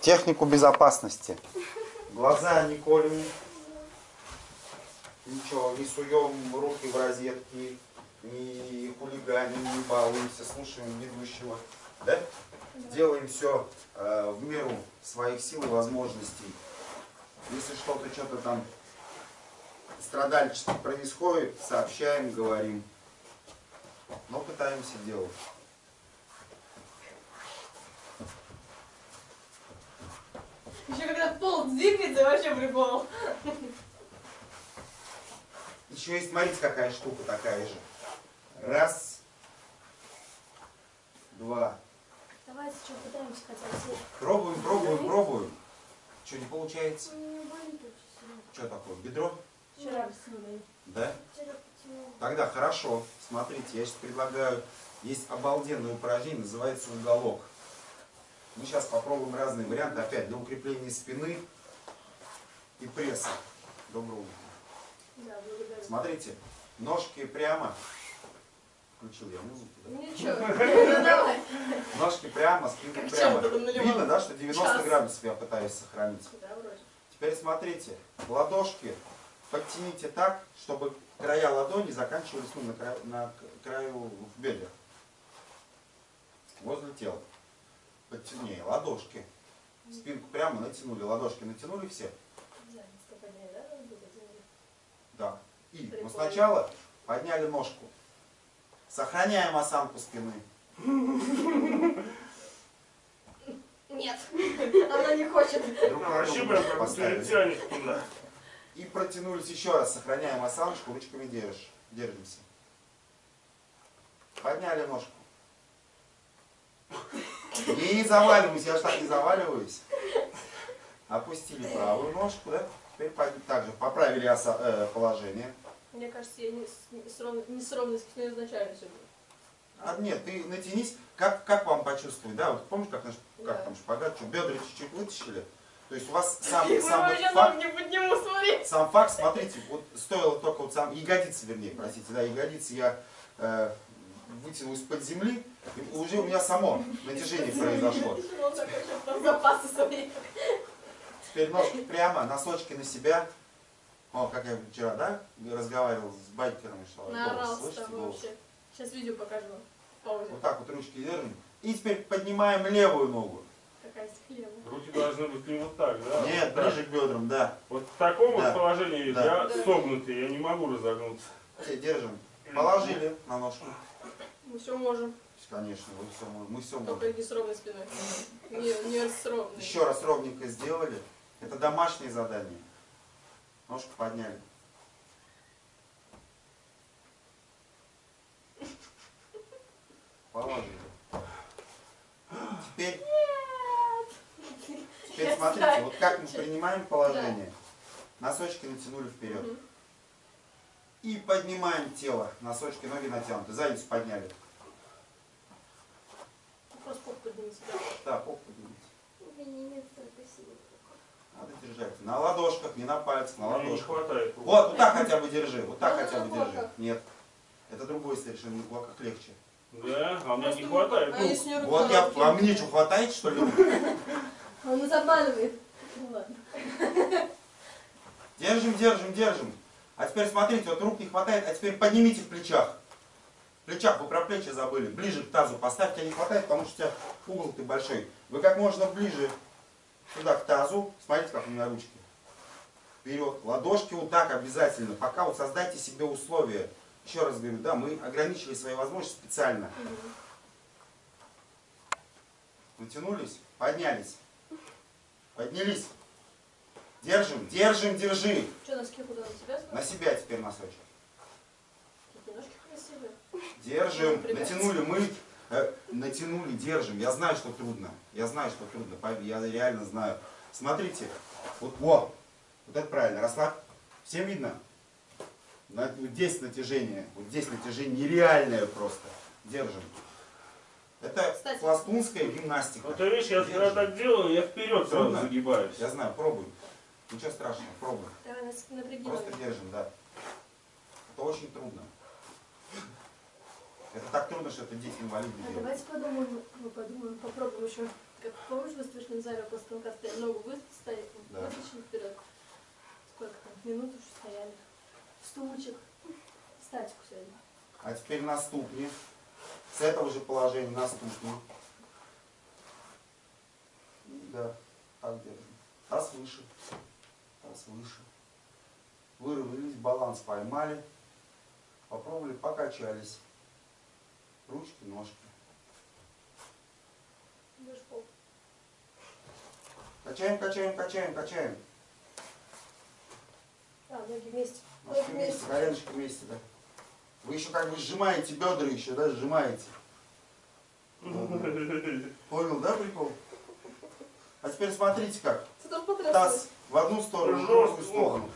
Технику безопасности. Глаза не колем. Ничего, не суем руки в розетки, не хулиганим, не балуемся, слушаем ведущего. Да? Делаем все э, в меру своих сил и возможностей. Если что-то, что-то там страдальчески происходит, сообщаем, говорим. Но пытаемся делать. Когда пол двигается, вообще прикол. Еще есть, смотрите, какая штука такая же. Раз, два. Давайте что, пытаемся хотя бы. Пробуем, пробуем, пробуем. Что, не получается? Что такое, бедро? Вчера посмотрели. Да? Тогда хорошо. Смотрите, я сейчас предлагаю, есть обалденное упражнение, называется уголок. Мы сейчас попробуем разные варианты, опять для укрепления спины и пресса. Доброго утра. Да, благодарю. Смотрите, ножки прямо. Включил я музыку. да? Ничего. Ножки прямо, спинка прямо. Видно, да, что 90 Час. градусов я пытаюсь сохранить. Теперь смотрите, ладошки подтяните так, чтобы края ладони заканчивались ну, на, краю, на краю в. Возле тела. Подтяни ладошки. Спинку прямо натянули, ладошки натянули все. Да? И мы Прикольно. сначала подняли ножку. Сохраняем осанку спины. Нет, она не хочет. Друг Вообще прям как будто поставили. тянет туда. И протянулись еще раз, сохраняем осаночку, ручками держишь. Держимся. Подняли ножку. Не заваливайся, я ж так не заваливаюсь. Опустили правую ножку, да? Теперь также поправили оса- э, положение. Мне кажется, я не с, ров- не с ровной спиной изначально все. А, нет, ты натянись, как, как вам почувствовать, да? Вот помнишь, как, наш, Да. как там шпагат, что бедра чуть-чуть вытащили? То есть у вас сам, сам вот факт, не подниму. Сам факт, смотрите, вот стоило только вот сам, ягодицы, вернее, простите, да, ягодицы я э, вытянул из-под земли, и уже у меня само натяжение произошло. Теперь ножки прямо, носочки на себя. О, как я вчера, да, разговаривал с байкерами, что голос, слышите голос? вообще. Сейчас видео покажу паузе. Вот так вот ручки держим. И теперь поднимаем левую ногу. Руки должны быть не вот так, да? Нет, Вот так. ближе к бедрам, да. Вот в таком Да. вот положении Да. я Да. согнутый, я не могу разогнуться. Все, держим. Положили на ножку. Мы все можем, Конечно, вы все, мы все только можем. не с ровной спиной. Не, не с ровной. Еще раз ровненько сделали. Это домашнее задание. Ножку подняли. Положили. Теперь, теперь смотрите, вот как мы принимаем положение. Носочки натянули вперед. И поднимаем тело. Носочки, ноги натянуты. Задницу подняли. Просто поп поднимите. Да, поп поднимите. У меня нет столько силы. Надо держать. На ладошках, не на пальцах, на Мне не ладошках. хватает. Вот, вот так хотя бы держи. Вот так хотя бы держи. Нет. Это другое совершенно в локах легче. Да, а мне не хватает. а если руки Вот на я, а мне что, хватает, что ли? Он нас обманывает. Ну ладно. Держим, держим, держим. А теперь смотрите, вот рук не хватает, а теперь поднимите в плечах. В плечах вы про плечи забыли. Ближе к тазу поставьте, не хватает, потому что у тебя угол ты большой. Вы как можно ближе сюда к тазу. Смотрите, как у меня ручки. Вперед. Ладошки вот так обязательно. Пока вот создайте себе условия. Еще раз говорю, да, мы ограничили свои возможности специально. Натянулись, поднялись. Поднялись. Держим, держим, держи. Что, носки куда на себя На себя теперь носочек. Ножки красивые. Держим, Ну, натянули мы, э, натянули, держим. Я знаю, что трудно. Я знаю, что трудно. Я реально знаю. Смотрите, вот, вот, вот это правильно. Расслабь. Всем видно? На- вот здесь натяжение, вот здесь натяжение нереальное просто. Держим. Это Кстати. пластунская гимнастика. Вот ты видишь, я когда Держим. так делаю, я вперед сразу Трудно? загибаюсь. Я знаю, пробуй. Ничего страшного, пробуй. Давай нас напряги. Просто держим, да. Это очень трудно. Это так трудно, что это дети инвалиды А давайте подумаем, подумаем, попробуем еще. Как помнишь, в выставочном зале около станка стояли, ногу вы стояли, Да. вытащили вперед. Сколько там? Минуту уже стояли. Стульчик. Статику сегодня. А теперь на ступни. С этого же положения на ступни. Да, так держим. Таз выше. Таз выше. Выровнялись, баланс поймали. Попробовали, покачались. Ручки, ножки. Качаем, качаем, качаем, качаем. А, ноги вместе. Ножки Ноги вместе, вместе. коленочки вместе, да. Вы еще как бы сжимаете бедра еще, да, сжимаете. Понял, да, прикол? А теперь смотрите как. Таз в одну сторону, в другую сторону.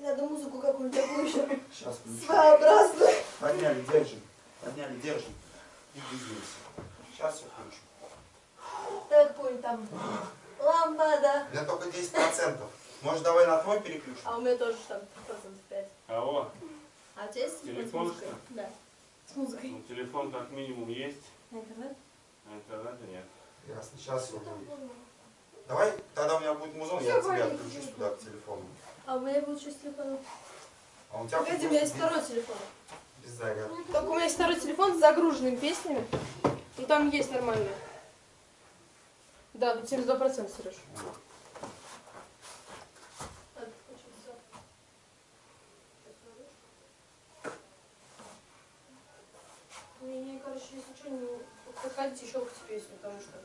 Надо музыку какую-нибудь такую еще Сейчас включу. своеобразную. Подняли, держим. Подняли, держим. И двигаемся. Сейчас все включу. Так, понял, там лампада. У меня только 10%. Может, давай на твой переключим? А у меня тоже там процентов 5. Алло, А у тебя есть Телефон, с музыкой? что? Да. С музыкой. ну, телефон как минимум есть, На интернет? а интернета нет. Ясно, сейчас все будет. Давай, тогда у меня будет музон, я тебя отключу сюда к телефону. А у меня будет что с телефоном? А у тебя Погоди, у меня есть второй телефон. без заряда. Только у меня есть второй телефон с загруженными песнями. И там есть нормальные. Да, тут 72%, Сереж. Мне, короче, если что, не подходите еще к песню, потому что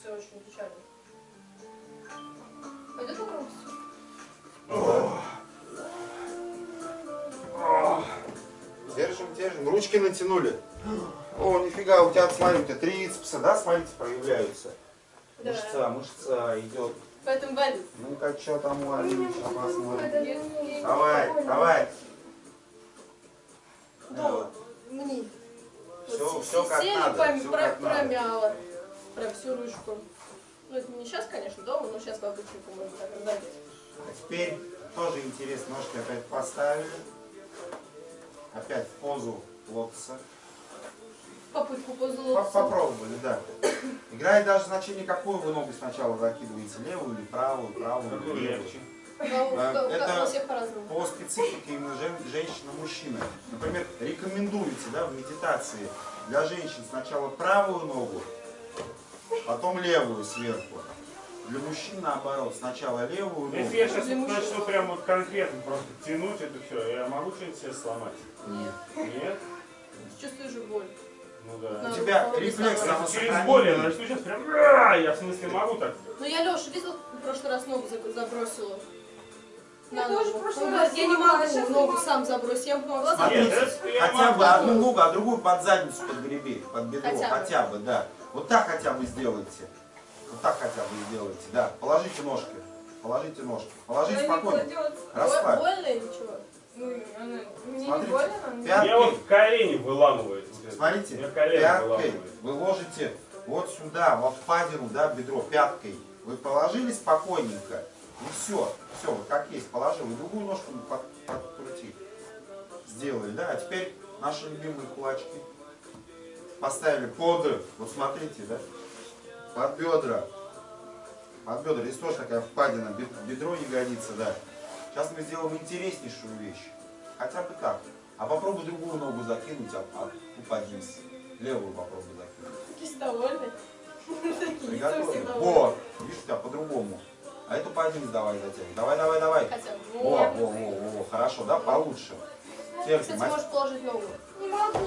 все очень печально. Пойдет громкость? Держим, держим. Ручки натянули. О, нифига, у тебя, смотри, у тебя трицепсы, да, смотрите, проявляются. Да. Мышца, мышца идет. Поэтому валит. Ну-ка, что там у Алины, сейчас посмотрим. Давай. Давай, давай. Да, мне. Всё- Вот всё се- как сели, надо, пом- всё про- как надо. промяла. Прям всю ручку. Ну, это не сейчас, конечно, дома, но сейчас по обычнику можно так раздать. А теперь тоже интересно, ножки опять поставили. Опять в позу лотоса. Попытку По- позолотиться. Попробовали, да. Играет даже значение, какую вы ногу сначала закидываете, левую или правую, правую или левую. это-. По специфике именно жен- женщина-мужчина. Например, рекомендуете да, в медитации для женщин сначала правую ногу, потом левую сверху. Для мужчин наоборот, сначала левую ногу. Если я сейчас начну прям вот конкретно просто тянуть это все, я могу что-нибудь себе сломать? Нет. Нет? Чувствуешь же боль. Ну да. У тебя рефлекс через боль я самосохранения. начну сейчас прям, «А!» я в смысле могу так. Ну я Леша видел, в прошлый раз ногу за- забросила. Я На тоже ногу. в прошлый Он раз говорит, я не могу щас ногу не сам забросить, я я хотя бы могу. одну ногу, а другую под задницу подгреби, под бедро, Хотя бы. хотя бы, да. Вот так хотя бы сделайте. Вот так хотя бы сделайте, да. Положите ножки, положите ножки, положите не спокойно. Расслабь. Больно или чего? Ну, Мне не Смотрите, больно, но... пят- Я вот колени выламывает. вот. Смотрите, колено пяткой выламывает. вы ложите вот сюда, во впадину, да, бедро, пяткой. Вы положили спокойненько, и все, все, вот как есть, положил, и другую ножку под, подкрути. Сделали, да, а теперь наши любимые кулачки. Поставили под, вот смотрите, да, под бедра. Под бедра, здесь тоже такая впадина, бед- бедро не годится, да. Сейчас мы сделаем интереснейшую вещь. Хотя бы так. А попробуй другую ногу закинуть, а, а упадись. Левую попробуй закинуть. Такие довольны. Приготовили. Вот, видишь, у тебя по-другому. А эту поднись давай затянем. Давай, давай, давай. Хотя. Во, во, во, во, во, хорошо, да, получше. Терпим. Кстати, А, можешь положить ногу. Не могу.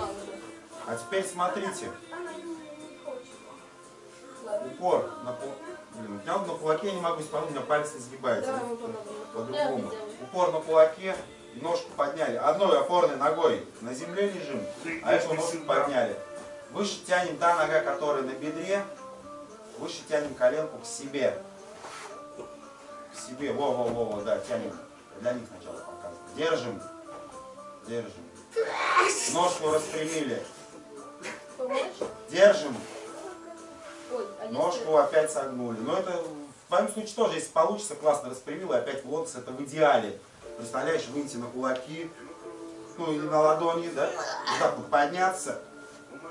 А теперь смотрите, упор на кул... Блин, у меня на кулаке я не могу исполнить, у меня пальцы сгибаются. Давай мы помогем. По-другому. Упор на кулаке, ножку подняли. Одной опорной ногой на земле лежим, а эту ножку подняли. Выше тянем та нога, которая на бедре, выше тянем коленку к себе. К себе, во-во-во, да, тянем. Для них сначала показываем. Держим, держим. Ножку распрямили. Держим, а ножку опять согнули. Но это в твоем случае тоже, если получится, классно распрямил, и опять лотос, это в идеале. Представляешь, выйти на кулаки, ну или на ладони, да, вот так вот подняться,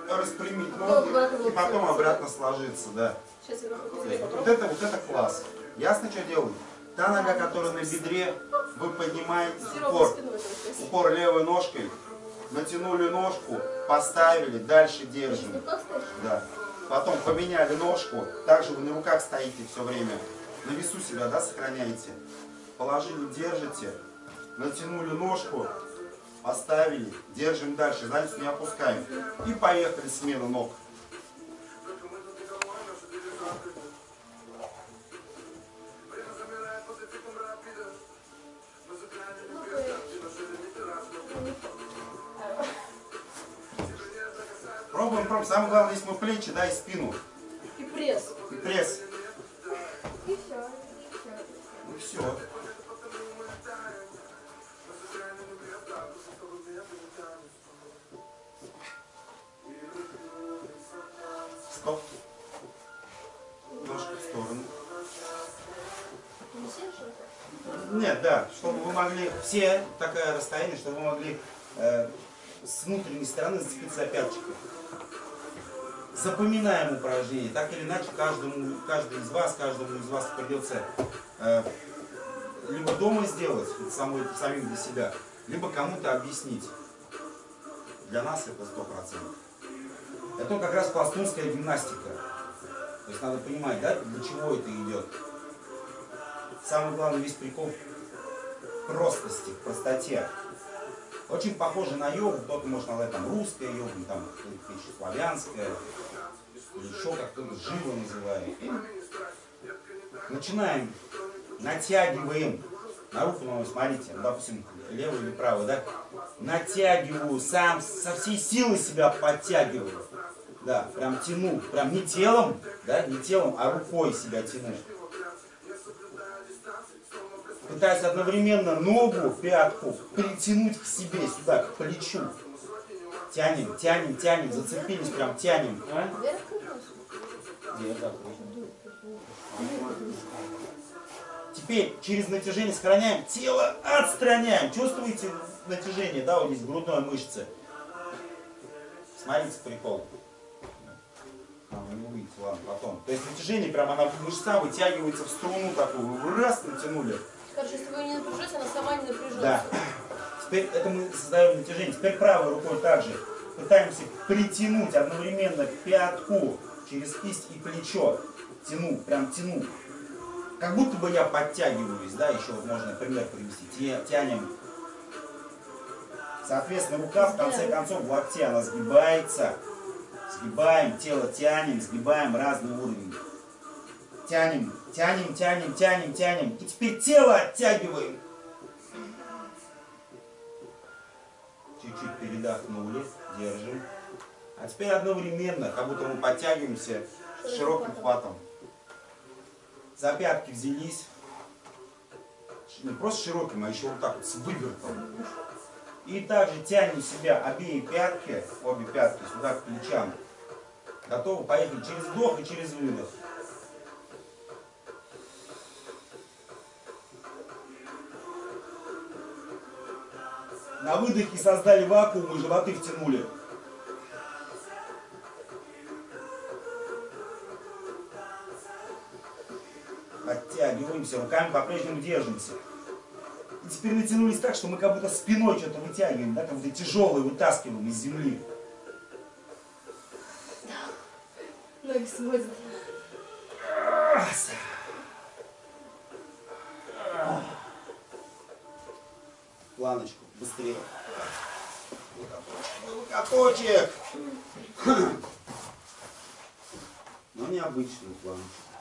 распрямить ноги и потом обратно сложиться, да. Вот это, вот это класс. Ясно, что делать? Та нога, которая на бедре, вы поднимаете упор, упор левой ножкой, натянули ножку, поставили, дальше держим. Да. Потом поменяли ножку, также вы на руках стоите все время. На весу себя, да, сохраняете. Положили, держите, натянули ножку, поставили, держим дальше, задницу не опускаем. И поехали смена ног. Пробуем. Самое главное, здесь мы плечи, да, и спину. И пресс. И пресс. И все. Ну все. Стоп. Ножки в сторону. Нет, да, чтобы вы могли, все такое расстояние, чтобы вы могли э, с внутренней стороны зацепиться за пяточку. Запоминаем упражнение. Так или иначе, каждому, каждый из вас, каждому из вас придется э, либо дома сделать, самой, самим для себя, либо кому-то объяснить. Для нас это сто процентов. Это как раз пластунская гимнастика. То есть надо понимать, да, для чего это идет. Самый главный весь прикол в простости, в простоте. Очень похоже на йогу, кто-то может назвать там русская йога, там славянская, еще как кто-то живо называет. И начинаем, натягиваем на руку, ну, смотрите, допустим, левую или правую, да, натягиваю, сам со всей силы себя подтягиваю, да, прям тяну, прям не телом, да, не телом, а рукой себя тяну. Пытаюсь одновременно ногу, пятку притянуть к себе сюда, к плечу. Тянем, тянем, тянем, зацепились, прям тянем. А? Теперь через натяжение сохраняем, тело отстраняем. Чувствуете натяжение, да, вот здесь грудной мышцы? Смотрите прикол. А, вы не увидите, ладно, потом. То есть натяжение, прям она мышца вытягивается в струну такую. Вы раз натянули. Короче, если вы ее не напряжете, она сама не напряжется. Да. Теперь это мы создаем натяжение. Теперь правой рукой также пытаемся притянуть одновременно пятку через кисть и плечо. Тяну, прям тяну. Как будто бы я подтягиваюсь, да, еще вот можно пример привести. Тя- Тянем. Соответственно, рука в конце концов в локте, она сгибается. Сгибаем, тело тянем, сгибаем разный уровень. Тянем, тянем, тянем, тянем, тянем. И теперь тело оттягиваем. Чуть-чуть передохнули, держим. А теперь одновременно, как будто мы подтягиваемся широким хватом. За пятки взялись. Не просто широким, а еще вот так вот с вывертом. И также тянем себя обеи пятки, обе пятки сюда к плечам. Готовы? Поехали через вдох и через выдох. На выдохе создали вакуум и животы втянули. Подтягиваемся, руками по-прежнему держимся. И теперь натянулись так, что мы как будто спиной что-то вытягиваем, да, как будто тяжелое вытаскиваем из земли. Ноги сводят. Планочку, быстрее. Локоточек. Но необычную планочку.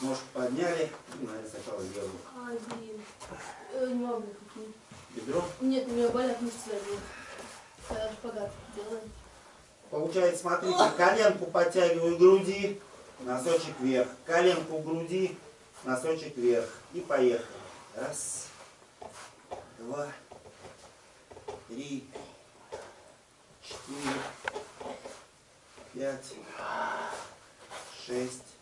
Ножку подняли и, наверное, сначала левую. Ай, блин. Э, не могу. Бедро. Нет, у меня болят мышцы одни. Когда шпагат делаем. Получается, смотрите, коленку подтягиваю к груди, носочек вверх. Коленку к груди, носочек вверх. И поехали. Раз, два, три, четыре, пять, шесть,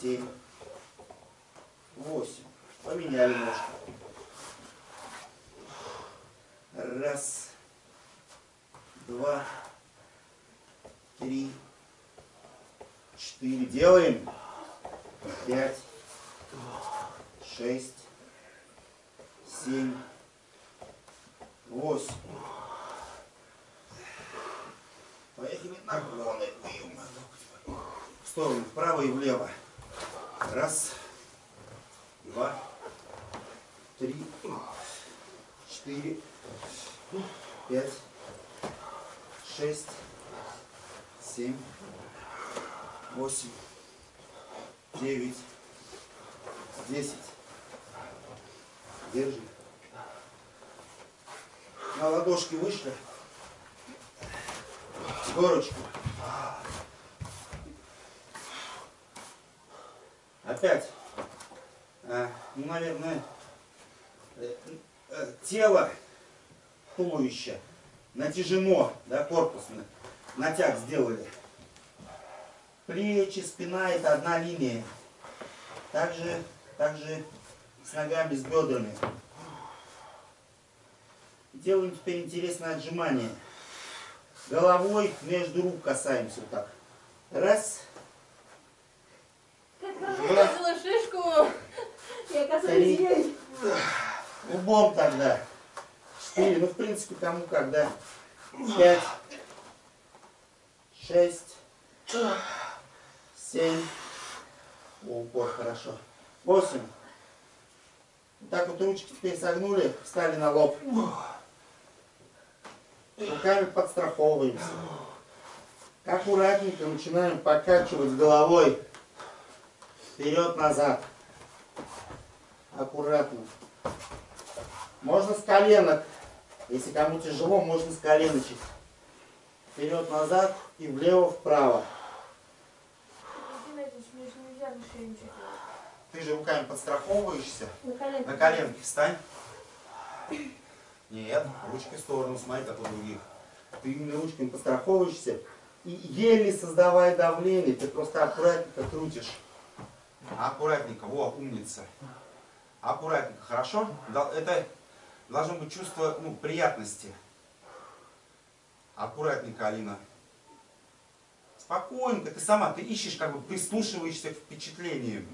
семь, восемь. Поменяли ножку. Раз, два, три, четыре. Делаем. Пять, шесть, семь, восемь. Поехали наклоны. В сторону, вправо и влево. Раз, два, три, четыре, пять, шесть, семь, восемь, девять, десять. Держи. На ладошки вышли. Горочку. Опять. А, ну, наверное, э, э, тело, туловище натяжено, да, корпус натяг сделали. Плечи, спина это одна линия. Также, также с ногами, с бедрами. Делаем теперь интересное отжимание. Головой между рук касаемся вот так. Раз, Увидела шишку. Я касаюсь Три. ей. лбом тогда. Четыре, ну в принципе кому как, да. Пять, шесть, семь. О, упор хорошо. Восемь. Так вот ручки теперь согнули, встали на лоб. Руками подстраховываемся. Аккуратненько начинаем покачивать головой вперед-назад. Аккуратно. Можно с коленок. Если кому тяжело, можно с коленочек. Вперед-назад и влево-вправо. Ты же руками подстраховываешься. На коленке. На коленки встань. Нет, ручкой в сторону, смотри, как у других. Ты именно ручками подстраховываешься и еле создавая давление, ты просто аккуратненько крутишь. Аккуратненько, во, умница. Аккуратненько, хорошо? Это должно быть чувство ну, приятности. Аккуратненько, Алина. Спокойненько, ты сама, ты ищешь, как бы прислушиваешься к впечатлениям.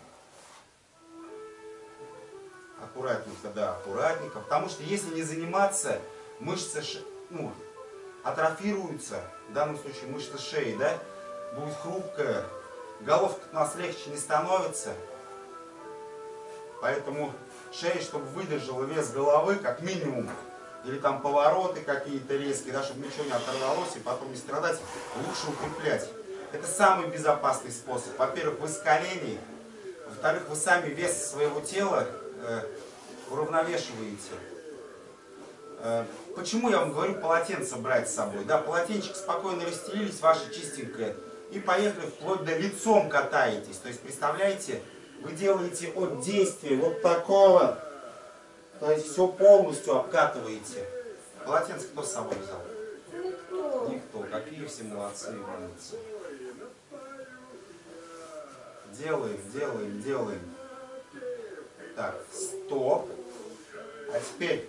Аккуратненько, да, аккуратненько. Потому что если не заниматься, мышцы ну, атрофируются, в данном случае мышца шеи, да, будет хрупкая, головка у нас легче не становится. Поэтому шея, чтобы выдержала вес головы, как минимум, или там повороты какие-то резкие, да, чтобы ничего не оторвалось и потом не страдать, лучше укреплять. Это самый безопасный способ. Во-первых, вы с коленей, во-вторых, вы сами вес своего тела э, уравновешиваете. Э, почему я вам говорю полотенце брать с собой? Да, полотенчик спокойно расстелились, ваше чистенькое, и поехали вплоть до лицом катаетесь. То есть, представляете, вы делаете от действия вот такого, то есть все полностью обкатываете. Полотенце кто с собой взял? Никто. Никто. Какие все молодцы и умницы. Делаем, делаем, делаем. Так, стоп. А теперь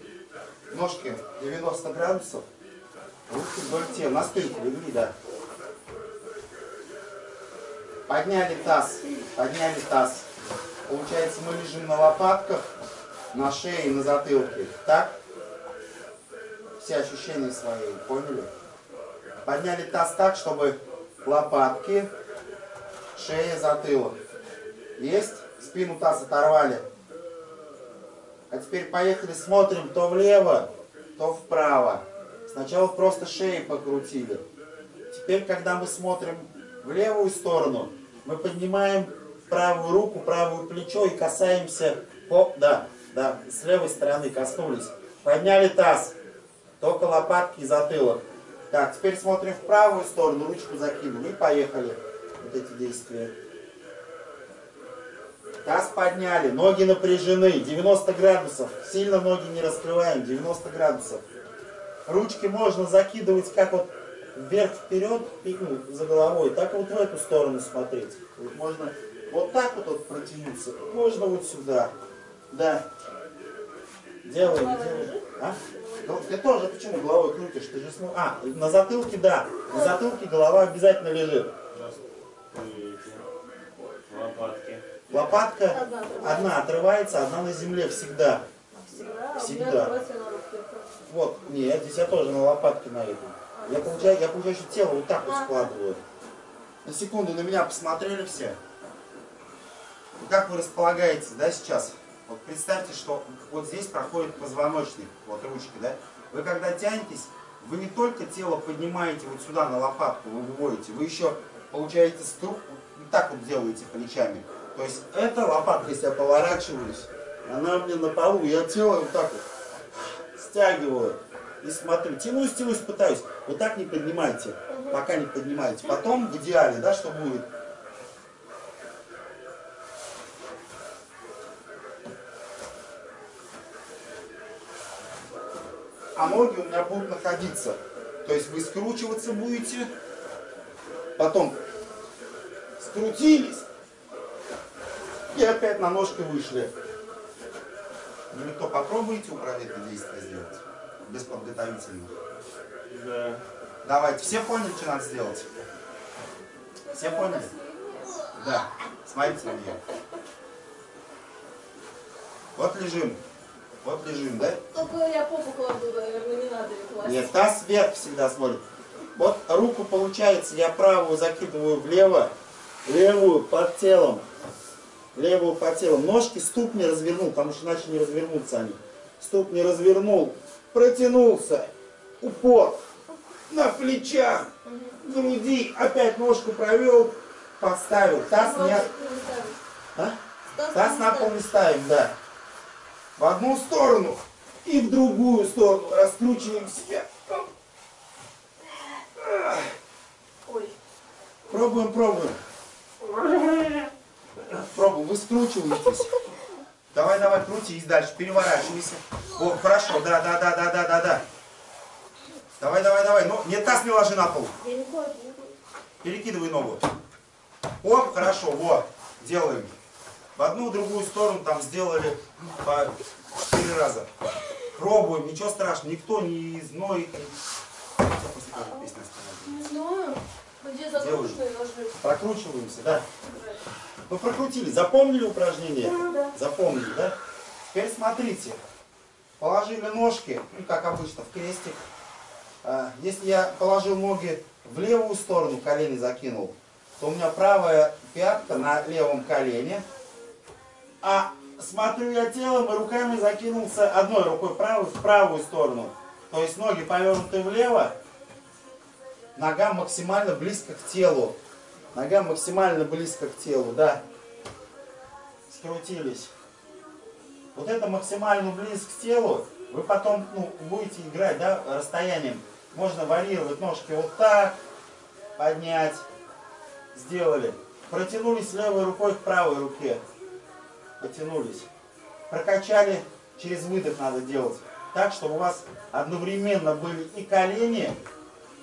ножки 90 градусов. Руки вдоль тела. На спинку да. Подняли таз. Подняли таз. Получается, мы лежим на лопатках, на шее на затылке. Так? Все ощущения свои, поняли? Подняли таз так, чтобы лопатки, шея, затылок. Есть? Спину таз оторвали. А теперь поехали, смотрим то влево, то вправо. Сначала просто шеи покрутили. Теперь, когда мы смотрим в левую сторону, мы поднимаем правую руку, правое плечо и касаемся, по, да, да, с левой стороны коснулись. Подняли таз, только лопатки и затылок. Так, теперь смотрим в правую сторону, ручку закинули и поехали. Вот эти действия. Таз подняли, ноги напряжены, 90 градусов. Сильно ноги не раскрываем, 90 градусов. Ручки можно закидывать как вот вверх-вперед, ну, за головой, так и вот в эту сторону смотреть. Вот можно вот так вот, вот протянуться, можно вот сюда. Да. Делаем, делаем. А? Ну, ты тоже почему головой крутишь? Ты же смо- А, на затылке, да. На затылке голова обязательно лежит. Лопатки. Лопатка Одна отрывается. одна на земле всегда. Всегда. Всегда. Вот, нет, здесь я тоже на лопатке на. Я получаю, я получаю, что тело вот так вот складываю. На секунду на меня посмотрели все. Как вы располагаетесь, да, сейчас? Вот представьте, что вот здесь проходит позвоночник, вот ручки, да? Вы когда тянетесь, вы не только тело поднимаете вот сюда на лопатку, вы выводите, вы еще получаете стру, вот так вот делаете плечами. То есть эта лопатка, если я поворачиваюсь, она мне на полу, я тело вот так вот стягиваю и смотрю, тянусь, тянусь, пытаюсь. Вот так не поднимайте, пока не поднимаете. Потом в идеале, да, что будет? А ноги у меня будут находиться. То есть вы скручиваться будете, потом скрутились и опять на ножки вышли. Ну, кто попробуете управлять это действие сделать? Без подготовительных. Да. Давайте, все поняли, что надо сделать? Все поняли? Да. Смотрите на меня. Вот лежим. Вот лежим, да? Только я попу кладу, наверное, не надо ее класть. Нет, таз вверх всегда смотрит. Вот руку получается, я правую закидываю влево, левую под телом. Левую под телом. Ножки, ступни развернул, потому что иначе не развернутся они. Ступни развернул, протянулся, упор на плечах, груди, опять ножку провел, поставил. Таз не... А? Таз на пол не ставим, да. В одну сторону и в другую сторону. Раскручиваем себя. Ой. Пробуем, пробуем. Пробуем, вы скручиваетесь. Давай, давай, крутись дальше, переворачивайся. О, хорошо, да, да, да, да, да, да, да. Давай, давай, давай. Ну, не таз не ложи на пол. Перекидывай ногу. Оп, хорошо, вот. Делаем. В одну, в другую сторону там сделали по четыре раза. Пробуем, ничего страшного, никто не зноет. Хотя после каждой песни останавливаемся. Не знаю. Где загруженные должны Прокручиваемся, да? Вы прокрутили, запомнили упражнение? Да. Запомнили, да? Теперь смотрите. Положили ножки, ну, как обычно, в крестик. А, Если я положил ноги в левую сторону, колени закинул, то у меня правая пятка на левом колене. А смотрю я телом и руками закинулся одной рукой правую в правую сторону. То есть ноги повернуты влево, нога максимально близко к телу. Нога максимально близко к телу, да. Скрутились. Вот это максимально близко к телу. Вы потом ну, будете играть, да, расстоянием. Можно варьировать ножки вот так, поднять. Сделали. Протянулись левой рукой к правой руке. Потянулись. Прокачали, через выдох надо делать. Так, чтобы у вас одновременно были и колени,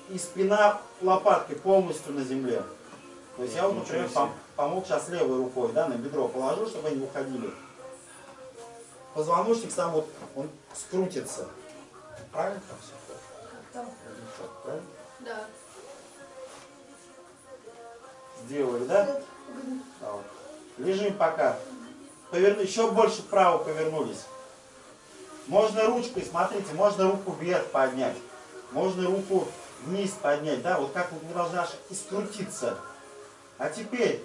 и спина лопаткой полностью на земле. То есть я вот, например, помог сейчас левой рукой, да, на бедро положу, чтобы они уходили. Позвоночник сам вот, он скрутится. Правильно там все? Там. Правильно? Да. Сделали, да? А вот. Лежим пока. Поверну, еще больше вправо повернулись. Можно ручкой, смотрите, можно руку вверх поднять. Можно руку вниз поднять, да, вот как вот вы должны аж и скрутиться. А теперь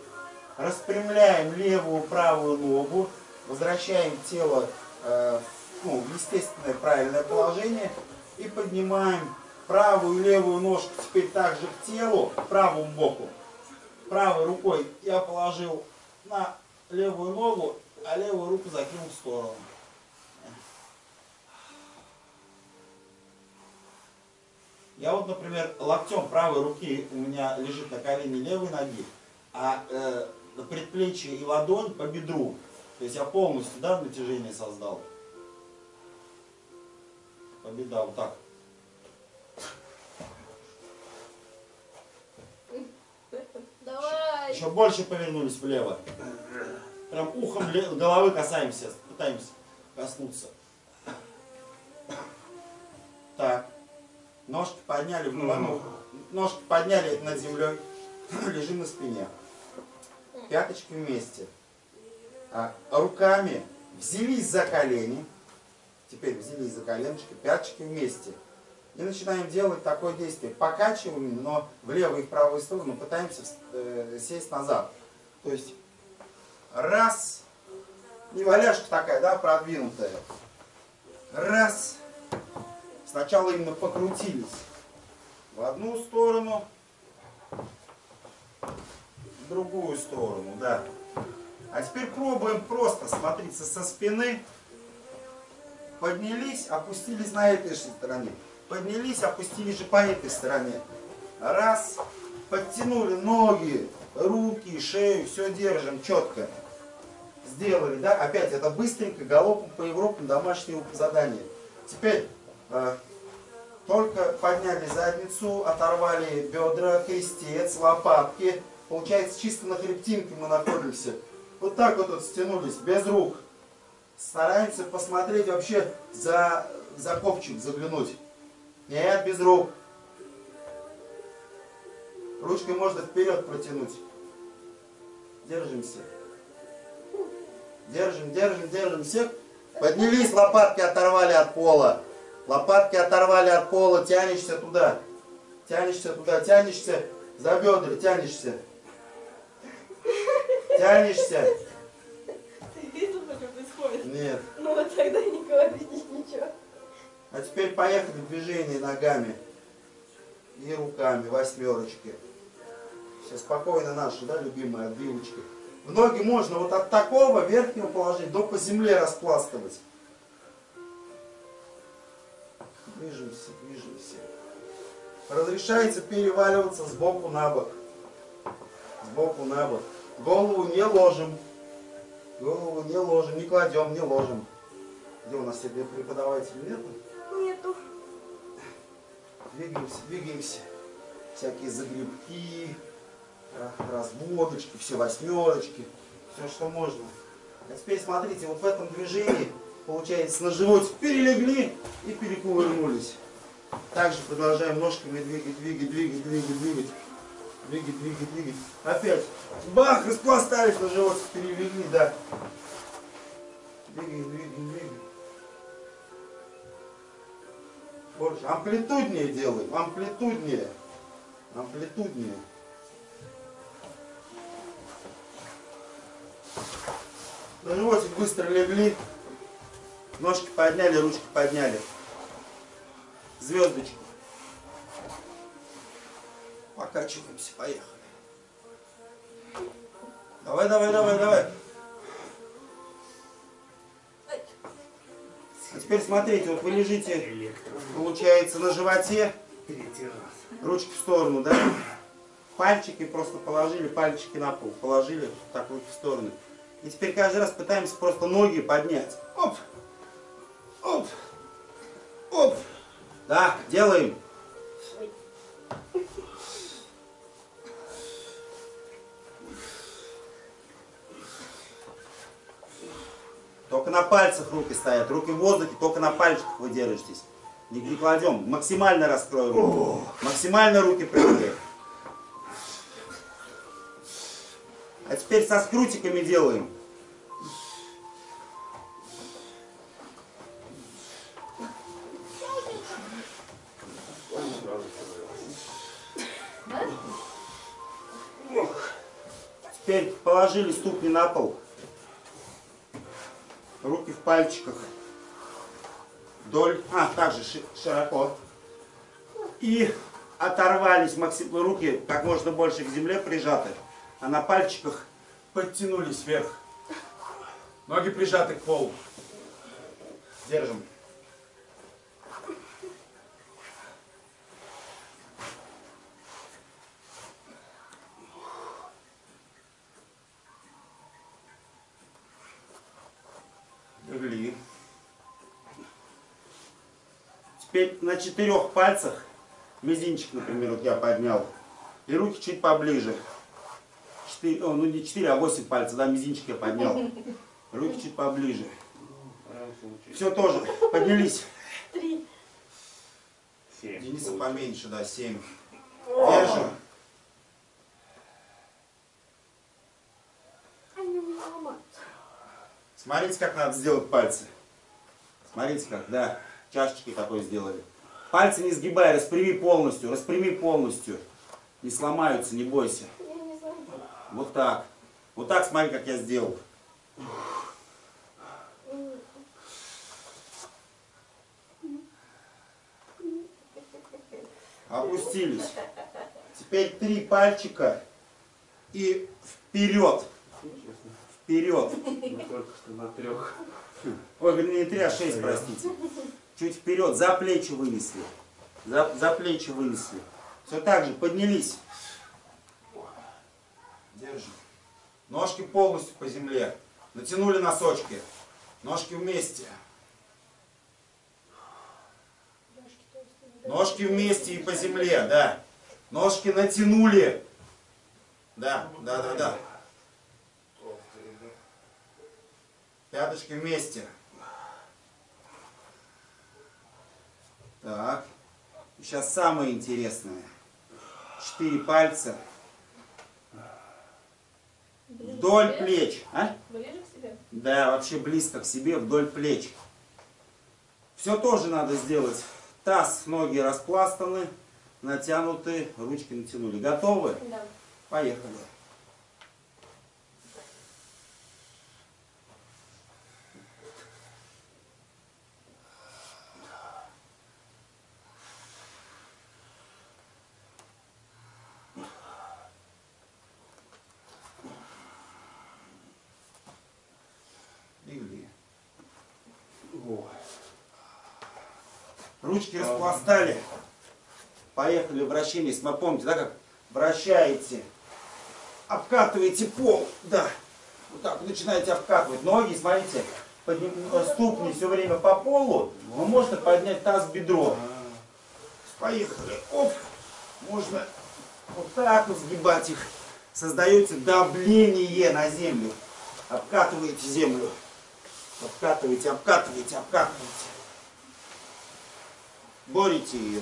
распрямляем левую, правую ногу, возвращаем тело э, ну, в естественное правильное положение и поднимаем правую и левую ножку теперь также к телу, к правому боку. Правой рукой я положил на левую ногу, а левую руку закинул в сторону. Я вот, например, локтем правой руки у меня лежит на колене левой ноги, а э, предплечье и ладонь по бедру. То есть я полностью да, натяжение создал. По бедра вот так. Давай. Еще больше повернулись влево. Прям ухом головы касаемся, пытаемся коснуться. подняли, ну, ножки подняли над землей, лежим на спине. Пяточки вместе. А, руками взялись за колени. Теперь взялись за коленочки, пяточки вместе. И начинаем делать такое действие. Покачиваем, но в левую и в правую сторону пытаемся э, сесть назад. То есть раз, не валяшка такая, да, продвинутая. Раз. Сначала именно покрутились в одну сторону, другую сторону, да. А теперь пробуем просто, смотрите, со спины поднялись, опустились на этой же стороне. Поднялись, опустились же по этой стороне. Раз, подтянули ноги, руки, шею, все держим четко. Сделали, да? Опять это быстренько, галопом по Европам домашнее задание. Теперь э, только подняли задницу, оторвали бедра, крестец, лопатки. Получается, чисто на хребтинке мы находимся. Вот так вот, вот стянулись, без рук. Стараемся посмотреть вообще за, за копчик, заглянуть. Нет, без рук. Ручкой можно вперед протянуть. Держимся. Держим, держим, держим. Всех. Поднялись, лопатки оторвали от пола. Лопатки оторвали от пола, тянешься туда. Тянешься туда, тянешься за бедра, тянешься. Тянешься. Ты видел, что происходит? Нет. Ну вот тогда не говори ничего. А теперь поехали движение ногами и руками, восьмерочки. Все спокойно наши, да, любимые отбивочки. В ноги можно вот от такого верхнего положения до по земле распластывать. Движемся, движемся. Разрешается переваливаться сбоку на бок. Сбоку на бок. Голову не ложим. Голову не ложим, не кладем, не ложим. Где у нас сегодня преподаватель нет? Нету. Двигаемся, двигаемся. Всякие загребки, а, разводочки, все восьмерочки, все, что можно. А теперь смотрите, вот в этом движении, получается, на животик перелегли и перекувырнулись. Также продолжаем ножками двигать, двигать, двигать, двигать, двигать. Двигать, двигать, двигать. Опять. Бах, распластались на животик, перелегли, да. Двигаем, двигаем, двигаем. Больше. Амплитуднее делаем, амплитуднее. Амплитуднее. На животик быстро легли. Ножки подняли, ручки подняли. Звездочку. Покачиваемся, поехали. Давай, давай, давай, давай. А теперь смотрите, вот вы лежите, получается, на животе, ручки в сторону, да? Пальчики просто положили, пальчики на пол, положили, так руки в сторону. И теперь каждый раз пытаемся просто ноги поднять. Оп, оп, оп. Да, делаем. Пальцах руки стоят, руки в воздухе, только на пальчиках вы держитесь. Не, не кладем, максимально раскрой руки. Максимально руки прямые. А теперь со скрутиками делаем. Теперь положили ступни на пол. Пальчиках. Вдоль, а, также ши- широко. И оторвались максим, руки как можно больше к земле прижаты, а на пальчиках подтянулись вверх. Ноги прижаты к полу. Держим. Легли. Теперь на четырех пальцах, мизинчик, например, вот я поднял, и руки чуть поближе. Четыре, о, ну не четыре, а восемь пальцев, да, мизинчик я поднял. Руки чуть поближе. Все тоже, поднялись. Три. Дениса поменьше, да, 7. Держим. Смотрите, как надо сделать пальцы. Смотрите, как, да, чашечки такой сделали. Пальцы не сгибай, распрями полностью, распрями полностью. Не сломаются, не бойся. Вот так. Вот так смотри, как я сделал. Опустились. Теперь три пальчика и вперед. Вперед. Мы только что на трех. Ой, не три, а шесть, простите. Чуть вперед, за плечи вынесли. За, за плечи вынесли. Все так же, поднялись. Держим. Ножки полностью по земле. Натянули носочки. Ножки вместе. Ножки вместе и по земле, да. Ножки натянули. Да, да, да, да. Пяточки вместе. Так. Сейчас самое интересное. Четыре пальца Ближе вдоль плеч. А? Ближе к себе? Да, вообще близко к себе, вдоль плеч. Все тоже надо сделать. Таз, ноги распластаны, натянуты, ручки натянули. Готовы? Да. Поехали. Легли. Ручки распластали. Поехали вращение. Вы помните, да, как вращаете, обкатываете пол, да. Вот так начинаете обкатывать. Ноги, смотрите, подним- ступни все время по полу, но можно поднять таз бедро. Поехали. Оп. Можно вот так вот сгибать их. Создаете давление на землю. Обкатываете землю. Обкатываете, обкатываете, обкатываете. Борите ее.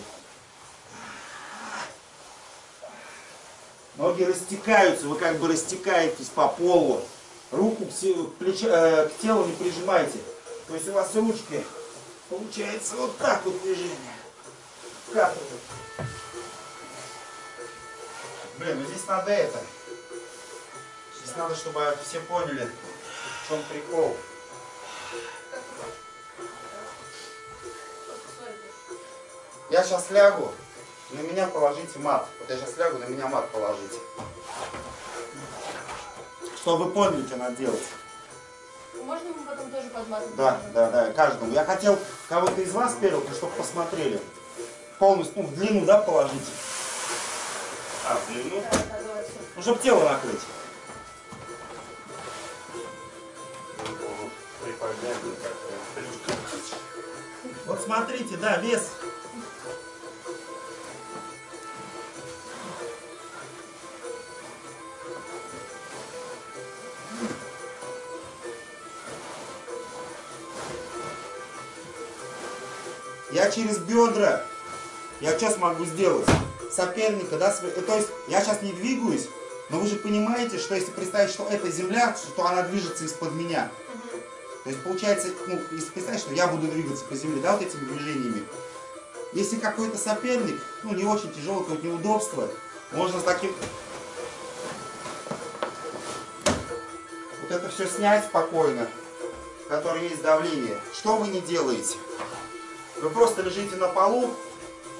Ноги растекаются, вы как бы растекаетесь по полу. Руку к, плеча- э, к телу не прижимайте. То есть у вас ручки получается вот так вот движение. Вкатывают. Блин, ну здесь надо это. Здесь надо, чтобы все поняли, в чем прикол. Я сейчас лягу, на меня положите мат. Вот я сейчас лягу, на меня мат положите. Чтобы вы поняли, что надо делать. Можно ему потом тоже подмазать? Да, да, да, каждому. Я хотел кого-то из вас первых, чтобы посмотрели. Полностью, ну, в длину, да, положите. А, в длину? Да. Ну, чтобы тело накрыть. Приподнять, ну. Вот смотрите, да, вес. Я через бедра, я что смогу сделать? Соперника, да, то есть я сейчас не двигаюсь, но вы же понимаете, что если представить, что это земля, что она движется из-под меня, то есть получается, ну, если представить, что я буду двигаться по земле, да, вот этими движениями. Если какой-то соперник, ну, не очень тяжелый, какое-то неудобство, можно с таким... Вот это все снять спокойно, в котором есть давление. Что вы не делаете? Вы просто лежите на полу,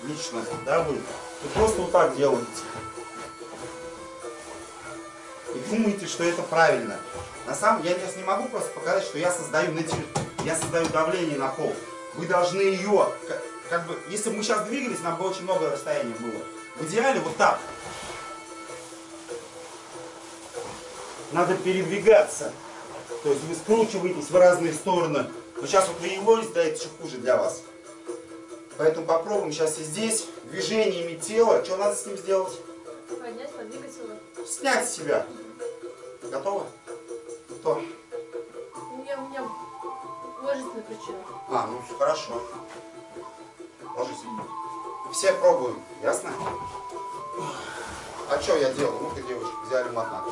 лично, да, вы, и просто вот так делаете. И думаете, что это правильно. На самом деле, я сейчас не могу просто показать, что я создаю, нати- я создаю давление на пол. Вы должны ее, как, как бы, если бы мы сейчас двигались, нам бы очень много расстояния было. В идеале вот так. Надо передвигаться. То есть вы скручиваетесь в разные стороны. Но сейчас вот вы его да, это еще хуже для вас. Поэтому попробуем сейчас и здесь, движениями тела. Что надо с ним сделать? Поднять, подвигать его. Снять с себя. Готовы? Кто? Ну, я, у меня уважительная причина. А, ну всё хорошо. Ложись. все пробуем, ясно? А что я делал? Ну-ка, девочки, взяли мат на.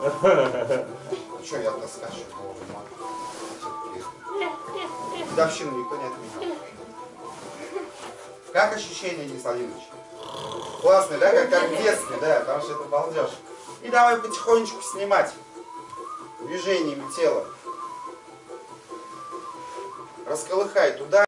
А что мат. Всё-таки. Годовщину никто не отменял. Как ощущение, Денис Владимирович? Классно, да? Как, как в детстве, да, потому что это балдеж. И давай потихонечку снимать движениями тела. Расколыхай туда.